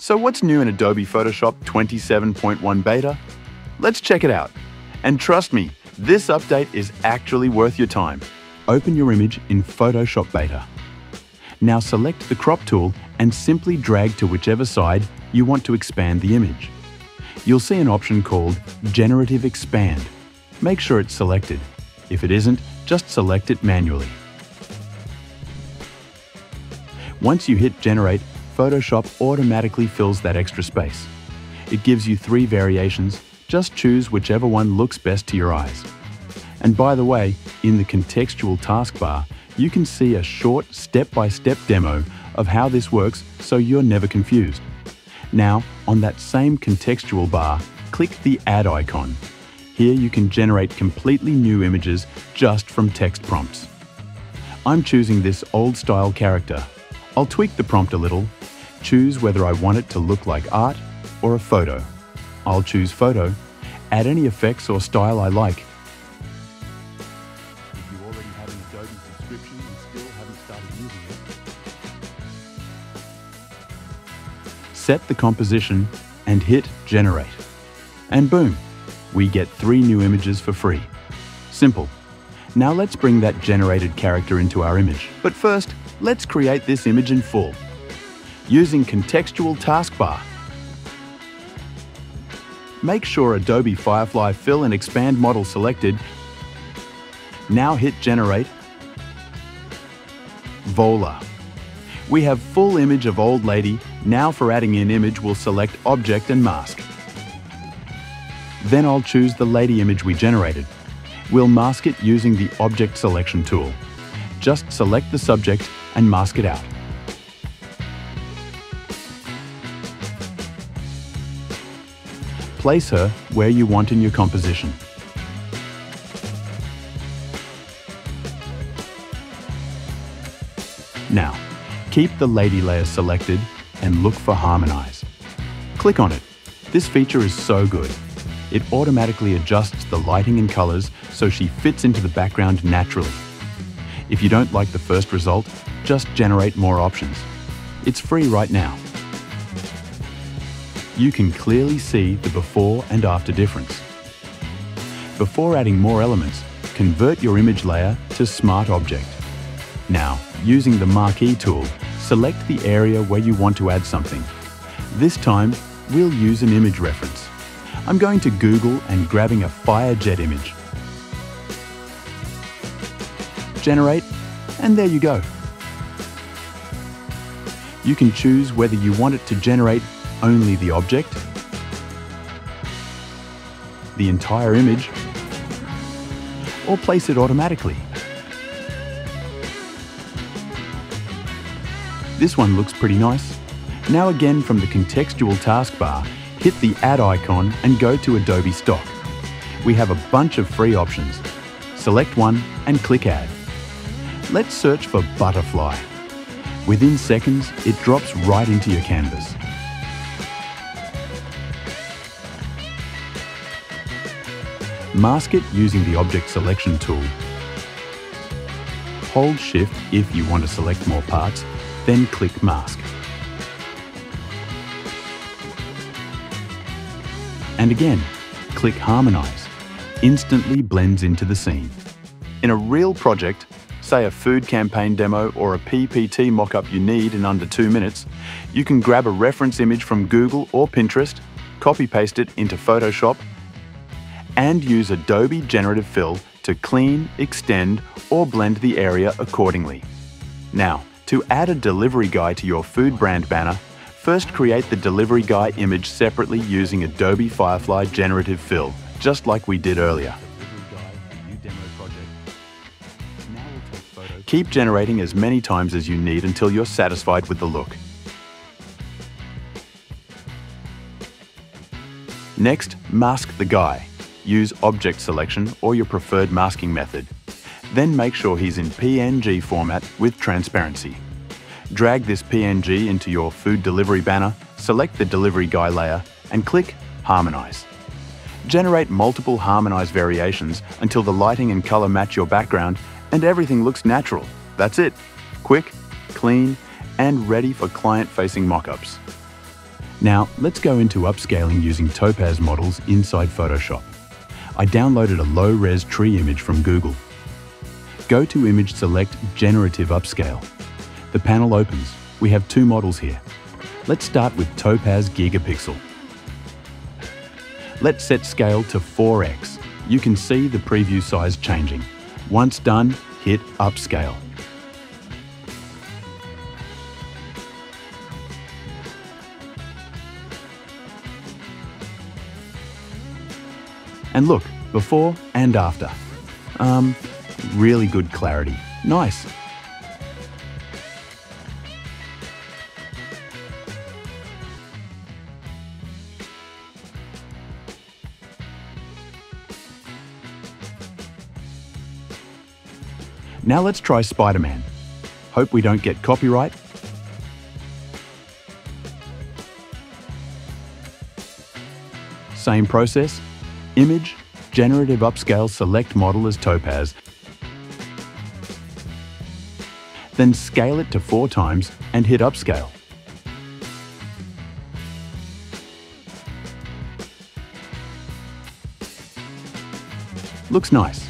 So what's new in Adobe Photoshop 27.1 Beta? Let's check it out. And trust me, this update is actually worth your time. Open your image in Photoshop Beta. Now select the crop tool and simply drag to whichever side you want to expand the image. You'll see an option called Generative Expand. Make sure it's selected. If it isn't, just select it manually. Once you hit Generate, Photoshop automatically fills that extra space. It gives you three variations, just choose whichever one looks best to your eyes. And by the way, in the contextual taskbar, you can see a short step-by-step -step demo of how this works so you're never confused. Now, on that same contextual bar, click the Add icon. Here you can generate completely new images just from text prompts. I'm choosing this old-style character. I'll tweak the prompt a little Choose whether I want it to look like art or a photo. I'll choose photo, add any effects or style I like. If you already have an Adobe subscription and still haven't started using it, set the composition and hit generate. And boom, we get three new images for free. Simple. Now let's bring that generated character into our image. But first, let's create this image in full using Contextual Taskbar. Make sure Adobe Firefly Fill and Expand model selected. Now hit Generate. Voila. We have full image of old lady. Now for adding in image, we'll select Object and Mask. Then I'll choose the lady image we generated. We'll mask it using the Object Selection tool. Just select the subject and mask it out. Place her where you want in your composition. Now, keep the lady layer selected and look for Harmonize. Click on it. This feature is so good. It automatically adjusts the lighting and colors so she fits into the background naturally. If you don't like the first result, just generate more options. It's free right now you can clearly see the before and after difference. Before adding more elements, convert your image layer to Smart Object. Now, using the Marquee tool, select the area where you want to add something. This time, we'll use an image reference. I'm going to Google and grabbing a Firejet image. Generate, and there you go. You can choose whether you want it to generate only the object, the entire image, or place it automatically. This one looks pretty nice. Now again from the contextual taskbar, hit the Add icon and go to Adobe Stock. We have a bunch of free options. Select one and click Add. Let's search for Butterfly. Within seconds, it drops right into your canvas. Mask it using the Object Selection tool. Hold Shift if you want to select more parts, then click Mask. And again, click Harmonize. Instantly blends into the scene. In a real project, say a food campaign demo or a PPT mockup you need in under two minutes, you can grab a reference image from Google or Pinterest, copy paste it into Photoshop and use Adobe Generative Fill to clean, extend, or blend the area accordingly. Now, to add a delivery guy to your food brand banner, first create the delivery guy image separately using Adobe Firefly Generative Fill, just like we did earlier. Keep generating as many times as you need until you're satisfied with the look. Next, mask the guy use object selection or your preferred masking method. Then make sure he's in PNG format with transparency. Drag this PNG into your food delivery banner, select the delivery guy layer, and click Harmonize. Generate multiple harmonized variations until the lighting and color match your background and everything looks natural. That's it. Quick, clean, and ready for client-facing mockups. Now, let's go into upscaling using Topaz models inside Photoshop. I downloaded a low-res tree image from Google. Go to Image Select Generative Upscale. The panel opens. We have two models here. Let's start with Topaz Gigapixel. Let's set scale to 4x. You can see the preview size changing. Once done, hit Upscale. And look, before and after. Um, really good clarity. Nice. Now let's try Spider-Man. Hope we don't get copyright. Same process, image, generative upscale select model as Topaz, then scale it to four times and hit upscale. Looks nice.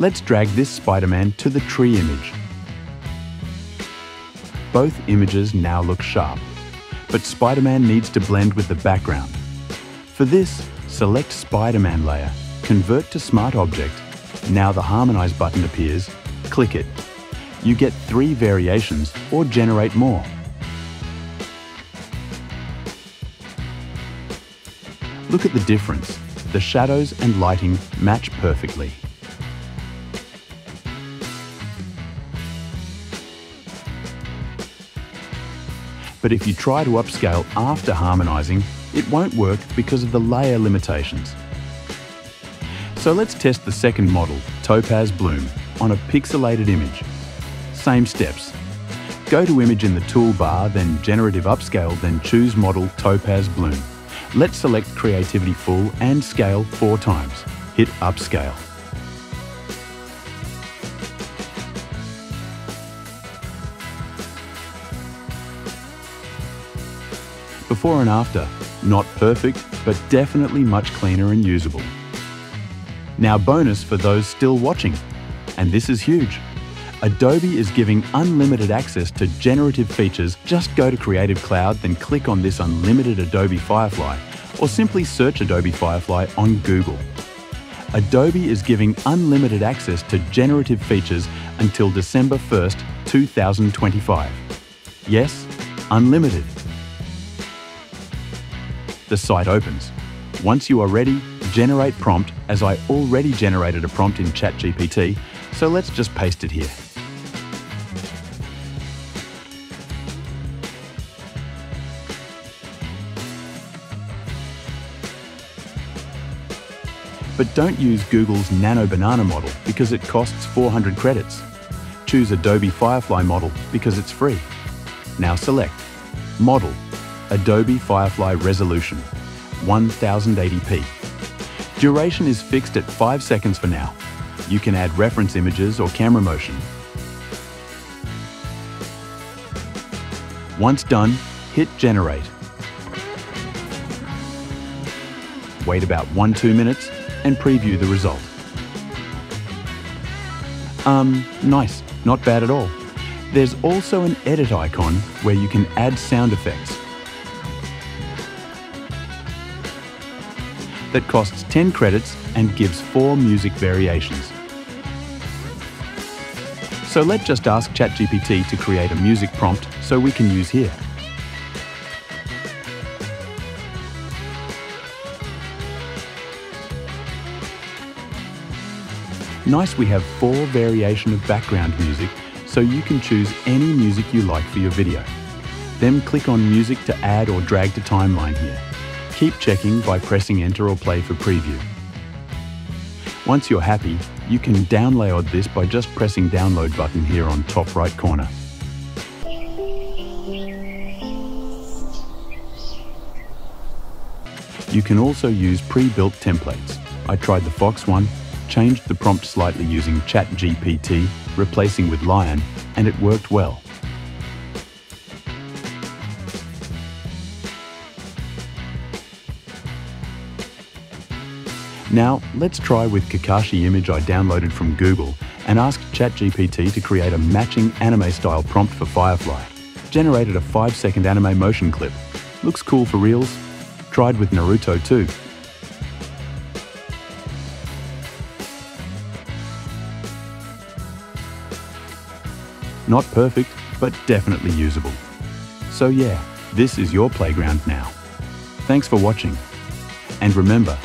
Let's drag this Spider-Man to the tree image. Both images now look sharp, but Spider-Man needs to blend with the background. For this, select Spider-Man layer, convert to Smart Object. Now the Harmonize button appears, click it. You get three variations or generate more. Look at the difference. The shadows and lighting match perfectly. But if you try to upscale after harmonizing, it won't work because of the layer limitations. So let's test the second model, Topaz Bloom, on a pixelated image. Same steps. Go to Image in the toolbar, then Generative Upscale, then choose Model Topaz Bloom. Let's select Creativity Full and scale four times. Hit Upscale. Before and after, not perfect, but definitely much cleaner and usable. Now bonus for those still watching, and this is huge. Adobe is giving unlimited access to generative features. Just go to Creative Cloud, then click on this unlimited Adobe Firefly, or simply search Adobe Firefly on Google. Adobe is giving unlimited access to generative features until December 1st, 2025. Yes, unlimited the site opens. Once you are ready, generate prompt as I already generated a prompt in ChatGPT, so let's just paste it here. But don't use Google's Nano Banana model because it costs 400 credits. Choose Adobe Firefly model because it's free. Now select Model Adobe Firefly Resolution, 1080p. Duration is fixed at 5 seconds for now. You can add reference images or camera motion. Once done, hit Generate. Wait about 1-2 minutes and preview the result. Um, nice, not bad at all. There's also an edit icon where you can add sound effects that costs 10 credits and gives four music variations. So let's just ask ChatGPT to create a music prompt so we can use here. Nice we have four variation of background music so you can choose any music you like for your video. Then click on music to add or drag to timeline here. Keep checking by pressing enter or play for preview. Once you're happy, you can download this by just pressing download button here on top right corner. You can also use pre-built templates. I tried the Fox one, changed the prompt slightly using ChatGPT, replacing with Lion, and it worked well. Now, let's try with Kakashi image I downloaded from Google and asked ChatGPT to create a matching anime-style prompt for Firefly. Generated a 5-second anime motion clip. Looks cool for reels. Tried with Naruto too. Not perfect, but definitely usable. So yeah, this is your playground now. Thanks for watching. And remember,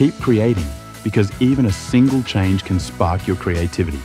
keep creating because even a single change can spark your creativity.